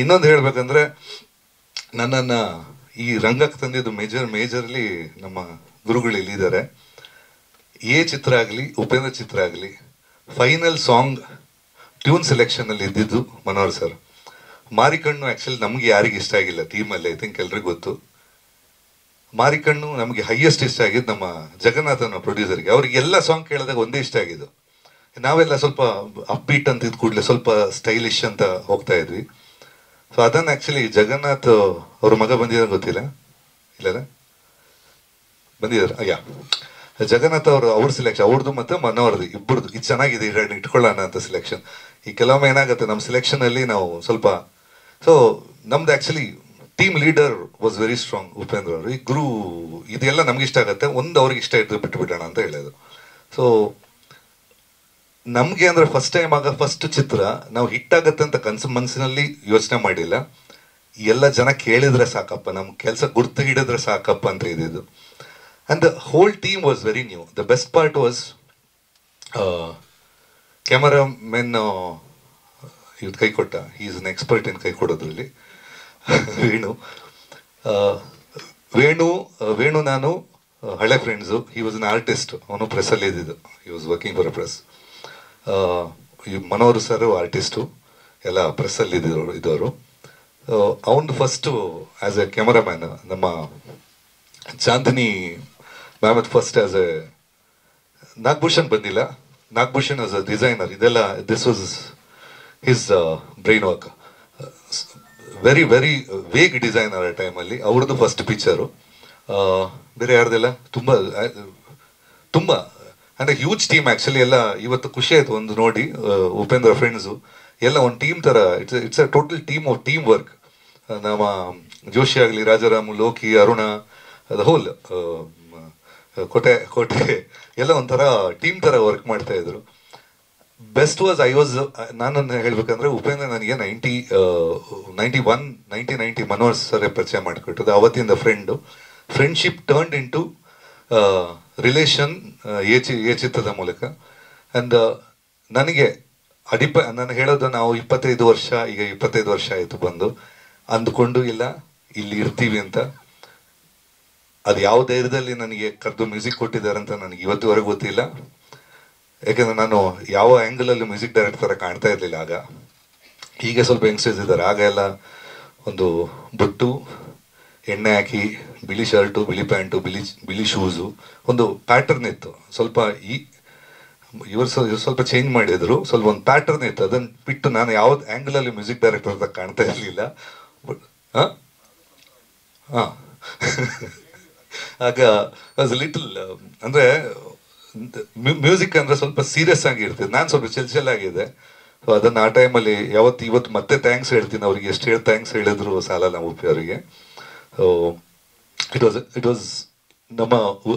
ಇನ್ನೊಂದು ಹೇಳ್ಬೇಕಂದ್ರೆ ನನ್ನನ್ನು ಈ ರಂಗಕ್ಕೆ ತಂದಿದ್ದು ಮೇಜರ್ ಮೇಜರ್ಲಿ ನಮ್ಮ ಗುರುಗಳು ಇಲ್ಲಿದ್ದಾರೆ. ಎ ಚಿತ್ರ ಆಗಲಿ, ಉಪೇಂದ್ರ ಚಿತ್ರ ಆಗಲಿ ಫೈನಲ್ ಸಾಂಗ್ ಟ್ಯೂನ್ ಸೆಲೆಕ್ಷನಲ್ಲಿ ಇದ್ದಿದ್ದು ಮನೋಹರ್ ಸರ್ ಮಾರಿಕಣ್ಣು ಆ್ಯಕ್ಚುಲಿ ನಮಗೆ ಯಾರಿಗೆ ಇಷ್ಟ ಆಗಿಲ್ಲ ಟೀಮಲ್ಲಿ ಐ ಥಿಂಕ್ ಎಲ್ರಿಗೂ ಗೊತ್ತು. ಮಾರಿಕಣ್ಣು ನಮಗೆ ಹೈಯೆಸ್ಟ್ ಇಷ್ಟ ಆಗಿದ್ದು ನಮ್ಮ ಜಗನ್ನಾಥನ ಪ್ರೊಡ್ಯೂಸರ್ಗೆ ಅವ್ರಿಗೆ ಎಲ್ಲ ಸಾಂಗ್ ಕೇಳಿದಾಗ ಒಂದೇ ಇಷ್ಟ ಆಗಿದ್ದು. ನಾವೆಲ್ಲ ಸ್ವಲ್ಪ ಅಪ್ಬೀಟ್ ಅಂತ ಕೂಡಲೇ ಸ್ವಲ್ಪ ಸ್ಟೈಲಿಶ್ ಅಂತ ಹೋಗ್ತಾ ಇದ್ವಿ. ಸೊ ಅದನ್ನು ಆ್ಯಕ್ಚುಲಿ ಜಗನ್ನಾಥ್ ಅವ್ರ ಮಗ ಬಂದಿರೋ ಗೊತ್ತಿಲ್ಲ ಇಲ್ಲ ಬಂದಿದ್ದಾರೆ ಅಯ್ಯ ಜಗನ್ನಾಥ್ ಅವರು ಅವ್ರ ಸೆಲೆಕ್ಷನ್ ಅವ್ರದ್ದು ಮತ್ತೆ ಮನೋರ್ದು ಇಬ್ಬರದ್ದು ಇದು ಚೆನ್ನಾಗಿದೆ ಎರಡು ಇಟ್ಕೊಳ್ಳೋಣ ಅಂತ ಸೆಲೆಕ್ಷನ್ ಈ ಕೆಲವೊಮ್ಮೆ ಏನಾಗುತ್ತೆ ನಮ್ಮ ಸೆಲೆಕ್ಷನಲ್ಲಿ ನಾವು ಸ್ವಲ್ಪ ಸೊ ನಮ್ದು actually team leader was very strong Upendra ಅವರು. ಈ ಗುರು, ಇದೆಲ್ಲ ನಮ್ಗೆ ಇಷ್ಟ ಆಗುತ್ತೆ, ಒಂದು ಅವ್ರಿಗೆ ಇಷ್ಟ ಇದ್ದು ಬಿಟ್ಟು ಬಿಡೋಣ ಅಂತ ಹೇಳೋದು. ಸೊ ನಮ್ಗೆ ಅಂದ್ರೆ ಫಸ್ಟ್ ಟೈಮ್ ಆಗ ಫಸ್ಟ್ ಚಿತ್ರ ನಾವು ಹಿಟ್ ಆಗತ್ತೆ ಅಂತ ಕನ್ಸು ಮನಸ್ಸಿನಲ್ಲಿ ಯೋಚನೆ ಮಾಡಿಲ್ಲ. ಎಲ್ಲ ಜನ ಕೇಳಿದ್ರೆ ಸಾಕಪ್ಪ ನಮ್ಮ ಕೆಲಸ ಗುರ್ತು ಹಿಡಿದ್ರೆ ಸಾಕಪ್ಪ ಅಂತ ಇದ್ದಿದ್ದು and the whole team was very new the best part was cameramen ಇವ್ರು ಕೈ ಕೊಟ್ಟ. ಈಸ್ ಅನ್ ಎಕ್ಸ್ಪರ್ಟ್ ಇನ್ ಕೈ ಕೊಡೋದ್ರಲ್ಲಿ. ವೇಣು. ವೇಣು ವೇಣು ನಾನು ಹಳೆ friends he was an artist ಅವನು ಪ್ರೆಸ್ಸಲ್ಲಿ ಇದ್ದಿದ್ದು. He was working for a press Manohar sir artist ಎಲ್ಲ ಪ್ರೆಸ್ಸಲ್ಲಿ ಇದ್ದವರು ಇದ್ದವರು. ಅವನು ಫಸ್ಟು ಆ್ಯಸ್ ಎ ಕ್ಯಾಮರಾಮ್ಯಾನ್ ನಮ್ಮ Chandini ma'am first as a Nagabhushan ಬಂದಿಲ್ಲ. ನಾಗಭೂಷಣ್ ಆಸ್ ಅ ಡಿಸೈನರ್ ಇದೆಲ್ಲ this was his brain work very very vague designer ಆ ಟೈಮಲ್ಲಿ ಅವ್ರದ್ದು ಫಸ್ಟ್ ಪಿಕ್ಚರು ಬೇರೆ ಯಾರ್ದೆಲ್ಲ? ತುಂಬ ತುಂಬ ಅಂದರೆ ಹ್ಯೂಜ್ ಟೀಮ್ ಆ್ಯಕ್ಚುಲಿ ಎಲ್ಲ ಇವತ್ತು ಖುಷಿ ಆಯ್ತು ಒಂದು ನೋಡಿ ಉಪೇಂದ್ರ ಫ್ರೆಂಡ್ಸು ಎಲ್ಲ ಒಂದು ಟೀಮ್ ಥರ it's it's a total team of team work ನಮ್ಮ ಜೋಶಿ ಆಗಲಿ, ರಾಜಾರಾಮು, ಲೋಕಿ, ಅರುಣ ದ ಹೋಲ್ ಕೋಟೆ ಕೋಟೆ, ಎಲ್ಲ ಒಂಥರ ಟೀಮ್ ಥರ ವರ್ಕ್ ಮಾಡ್ತಾ ಇದ್ರು. ಬೆಸ್ಟ್ ವಾಸ್ ಐ ವಾಸ್ ನಾನು ಹೇಳ್ಬೇಕಂದ್ರೆ ಉಪೇಂದ್ರ ನನಗೆ ninety ninety one ninety ninety Manohar sir ಪರಿಚಯ ಮಾಡಿಕೊಟ್ಟದ್ದು, ಅವತ್ತಿಂದ friend friendship turned to relation A chi, A ಚಿತ್ರದ ಮೂಲಕ. ಆ್ಯಂಡ್ ನನಗೆ ಅಡಿಪ, ನಾನು ಹೇಳೋದು ನಾವು ಇಪ್ಪತ್ತೈದು ವರ್ಷ, ಈಗ ಇಪ್ಪತ್ತೈದು ವರ್ಷ ಆಯಿತು ಬಂದು. ಅಂದ್ಕೊಂಡು ಇಲ್ಲ, ಇಲ್ಲಿ ಇರ್ತೀವಿ ಅಂತ. ಅದು ಯಾವ ಧೈರ್ಯದಲ್ಲಿ ನನಗೆ ಕರೆದು ಮ್ಯೂಸಿಕ್ ಕೊಟ್ಟಿದ್ದಾರೆ ಅಂತ ನನಗೆ ಇವತ್ತುವರೆಗೂ ಗೊತ್ತಿಲ್ಲ. ಯಾಕಂದ್ರೆ ನಾನು ಯಾವ ಆ್ಯಂಗಲಲ್ಲಿ ಮ್ಯೂಸಿಕ್ ಡೈರೆಕ್ಟರ್ ಥರ ಕಾಣ್ತಾ ಇರಲಿಲ್ಲ ಆಗ. ಈಗ ಸ್ವಲ್ಪ ಯಂಗ್ಸ್ಟರ್ಸ್ ಇದ್ದಾರೆ. ಆಗ ಎಲ್ಲ ಒಂದು ಬೊಟ್ಟು ಎಣ್ಣೆ ಹಾಕಿ, ಬಿಳಿ ಶರ್ಟು ಬಿಳಿ ಪ್ಯಾಂಟು ಬಿಳಿ ಬಿಳಿ ಶೂಸು ಒಂದು ಪ್ಯಾಟರ್ನ್ ಇತ್ತು. ಸ್ವಲ್ಪ ಈ, ಇವರು ಸ್ವಲ್ಪ ಚೇಂಜ್ ಮಾಡಿದ್ರು. ಸ್ವಲ್ಪ ಒಂದು ಪ್ಯಾಟರ್ನ್ ಇತ್ತು. ಅದನ್ನು ಬಿಟ್ಟು ನಾನು ಯಾವ್ದು ಆ್ಯಂಗಲಲ್ಲಿ ಮ್ಯೂಸಿಕ್ ಡೈರೆಕ್ಟರ್ ಅಂತ ಕಾಣ್ತಾ ಇರಲಿಲ್ಲ. ಬಟ್, ಹಾಂ? ಆಗ ಆಸ್ ಲಿಟಲ್ ಅಂದ್ರೆ ಮ್ಯೂಸಿಕ್ ಅಂದ್ರೆ ಸ್ವಲ್ಪ ಸೀರಿಯಸ್ ಆಗಿ ಇರ್ತದೆ. ನಾನು ಸ್ವಲ್ಪ ಚೆಲ್ ಚೆಲ್ ಆಗಿದೆ. ಸೊ ಅದನ್ನ ಆ ಟೈಮಲ್ಲಿ ಯಾವತ್ತು, ಇವತ್ತು ಮತ್ತೆ ಥ್ಯಾಂಕ್ಸ್ ಹೇಳ್ತೀನಿ. ಅವ್ರಿಗೆ ಎಷ್ಟು ಹೇಳಿ ಥ್ಯಾಂಕ್ಸ್ ಹೇಳಿದ್ರು ಸಾಲ ಉಪ್ಪಿ ಅವರಿಗೆ. ಇಟ್ ವಾಸ್ ಇಟ್ ವಾಸ್ ನಮ್ಮ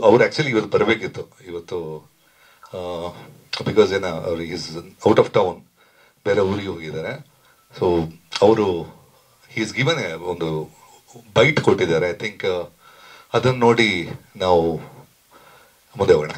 ಅವ್ರು ಆ್ಯಕ್ಚುಲಿ ಇವತ್ತು ಬರಬೇಕಿತ್ತು. ಇವತ್ತು ಬಿಕಾಸ್ ಏನ ಅವ್ರು ಈಸ್ ಔಟ್ ಆಫ್ ಟೌನ್ ಬೇರೆ ಊರಿಗೆ ಹೋಗಿದ್ದಾರೆ. ಸೊ ಅವರು ಈಸ್ ಗಿವನ್ ಒಂದು ಬೈಟ್ ಕೊಟ್ಟಿದ್ದಾರೆ. ಐ ಥಿಂಕ್ ಅದನ್ನು ನೋಡಿ ನಾವು ಮುಂದೆ ಹೋಗೋಣ.